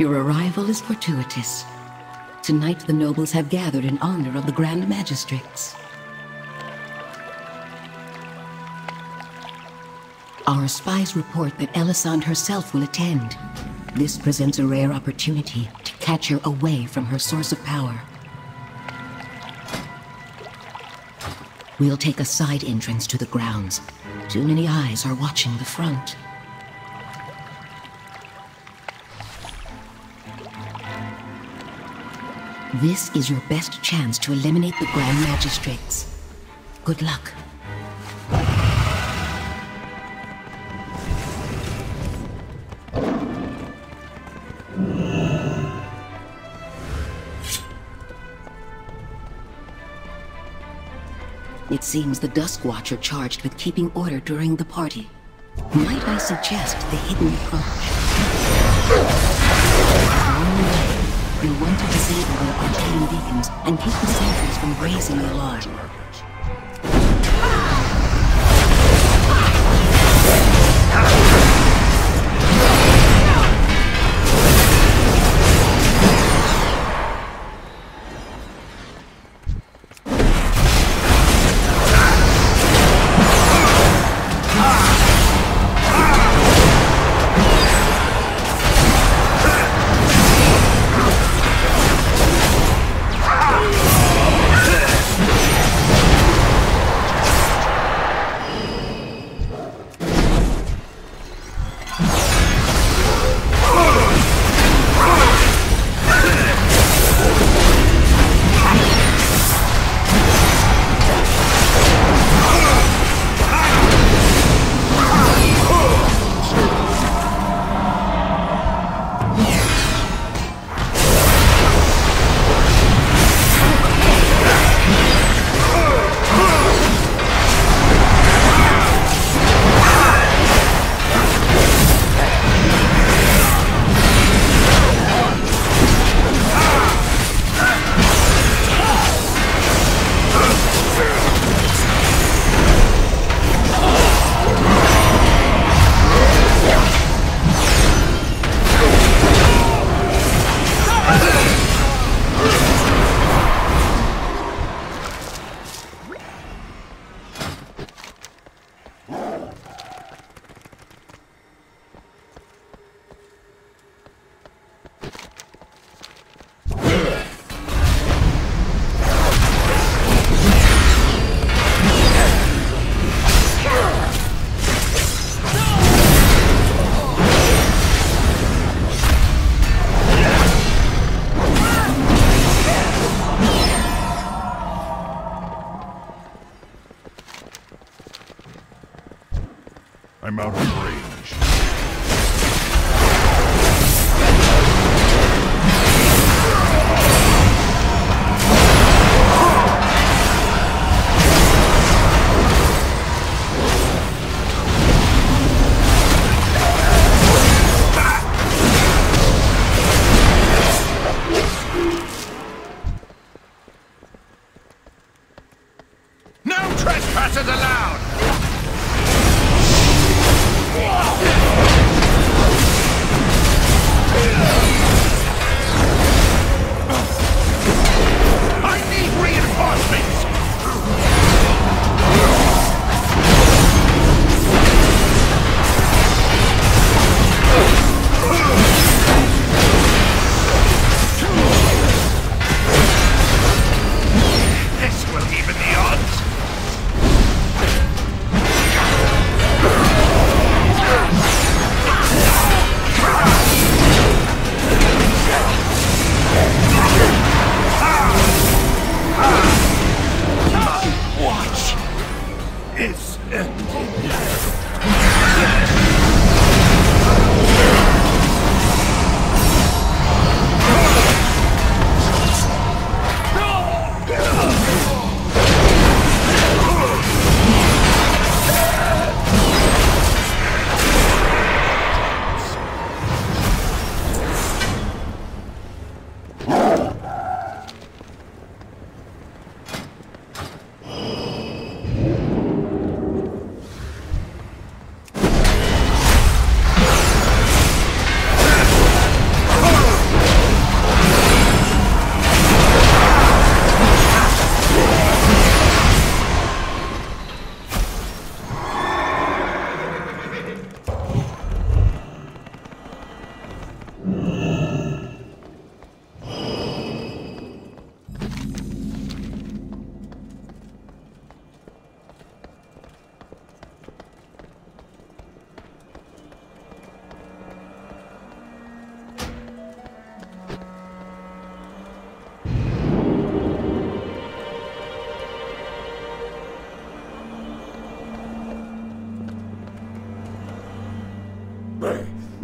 Your arrival is fortuitous. Tonight the nobles have gathered in honor of the Grand Magistrix. Our spies report that Elisande herself will attend. This presents a rare opportunity to catch her away from her source of power. We'll take a side entrance to the grounds. Too many eyes are watching the front. This is your best chance to eliminate the Grand Magistrix. Good luck. It seems the Dusk Watcher charged with keeping order during the party. Might I suggest the hidden approach? To disable the arcane beacons and keep the sentries from raising the alarm.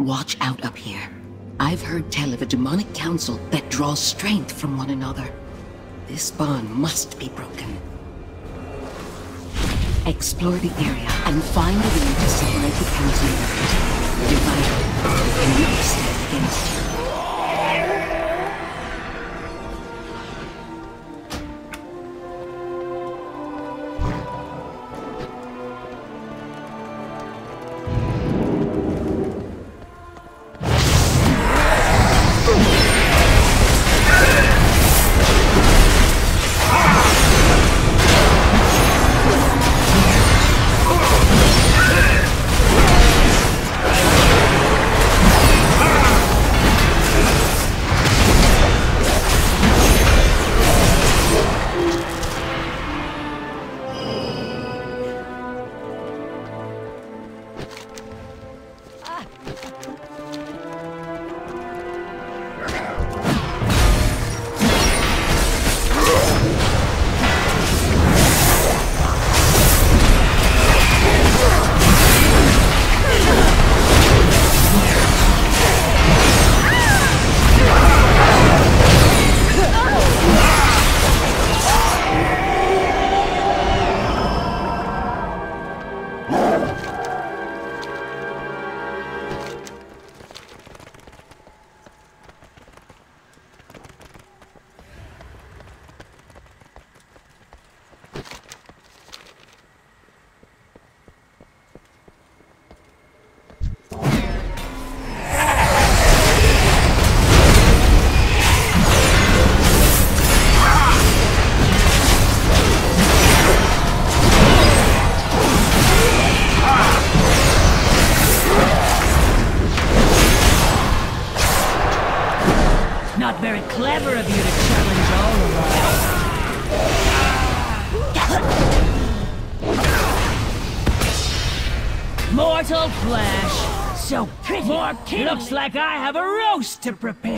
Watch out up here. I've heard tell of a demonic council that draws strength from one another. This bond must be broken. Explore the area and find a way to separate the council members. Divided, they stand against you. Like I have a roast to prepare!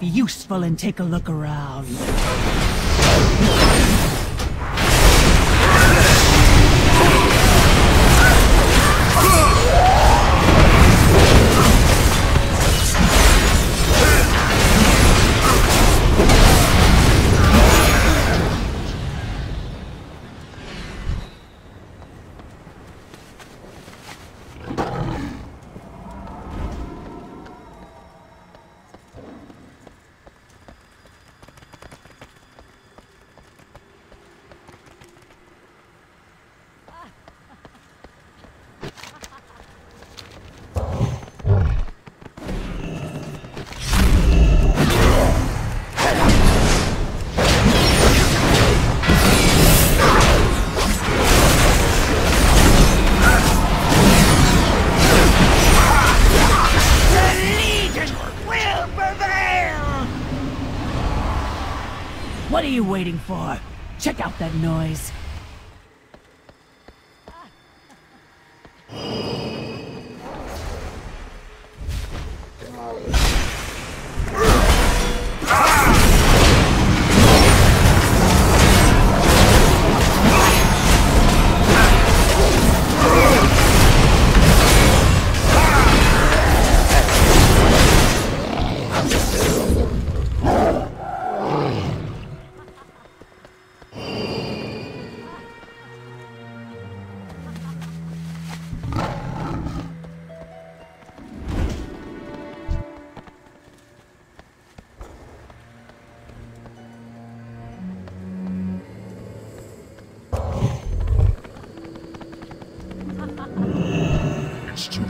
Yourself useful and take a look around. Check out that noise.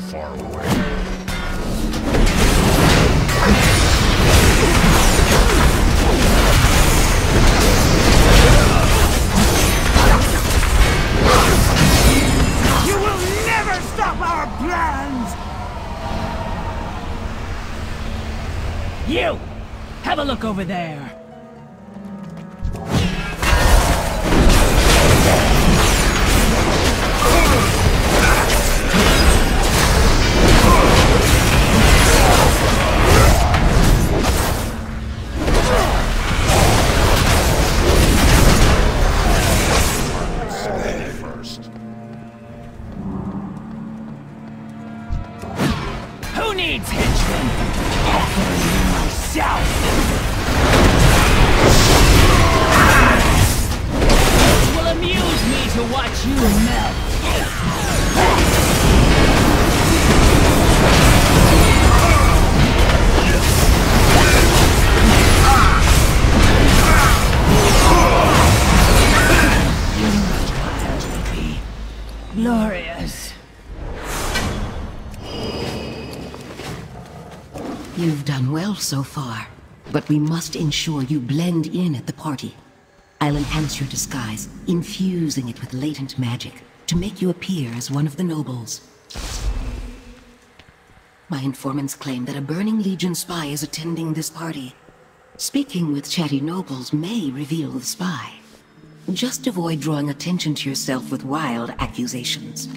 Far away. You will never stop our plans! You! Have a look over there! So far, but we must ensure you blend in at the party. I'll enhance your disguise, infusing it with latent magic to make you appear as one of the nobles. My informants claim that a Burning Legion spy is attending this party. Speaking with chatty nobles may reveal the spy. Just avoid drawing attention to yourself with wild accusations.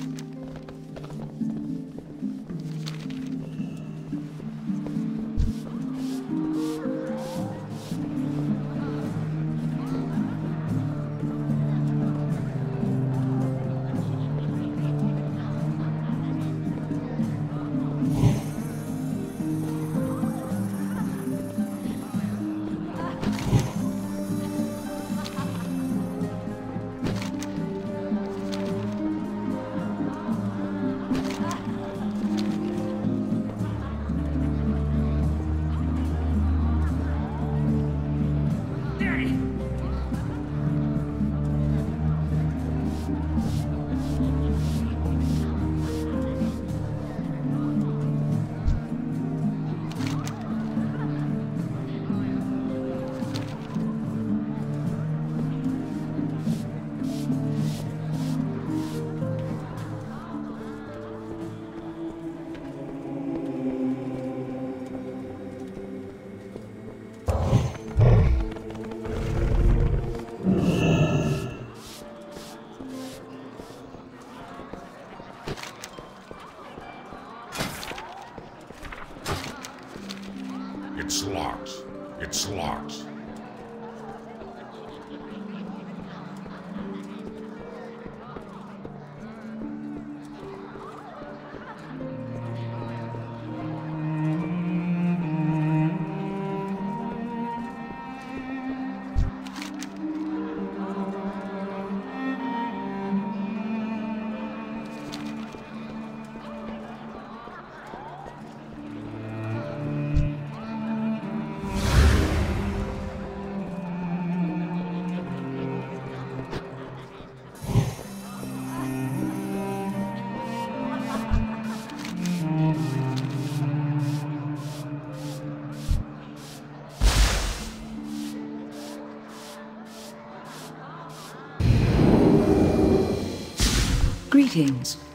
Greetings.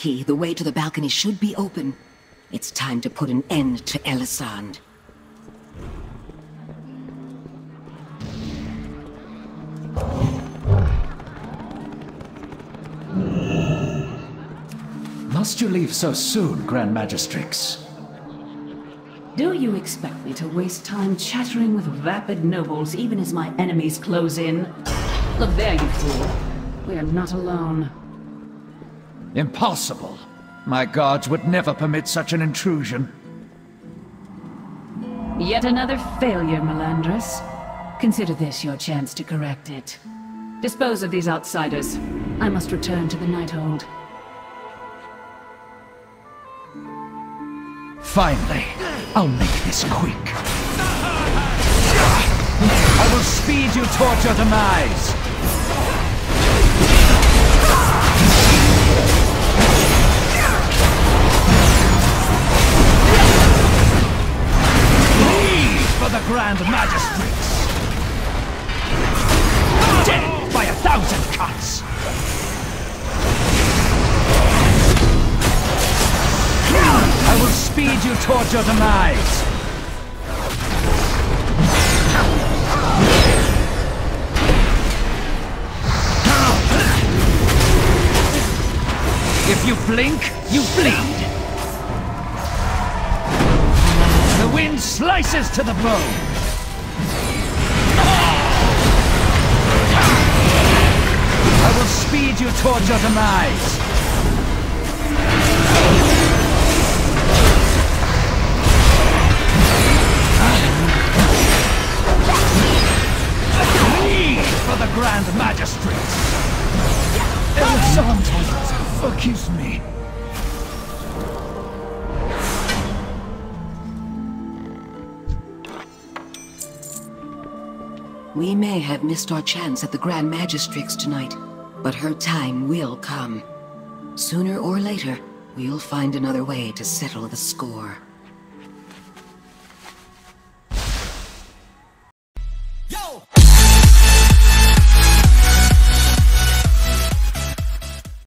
Key, the way to the balcony should be open. It's time to put an end to Elisande. Must you leave so soon, Grand Magistrix? Do you expect me to waste time chattering with vapid nobles even as my enemies close in? Look there, you fool. We are not alone. Impossible. My guards would never permit such an intrusion. Yet another failure, Melandrus. Consider this your chance to correct it. Dispose of these outsiders. I must return to the Nighthold. Finally, I'll make this quick. I will speed you toward your demise! Speed your demise! If you blink, you bleed! The wind slices to the bone! I will speed you toward your demise! Have missed our chance at the Grand Magistrix tonight, but her time will come. Sooner or later, we'll find another way to settle the score.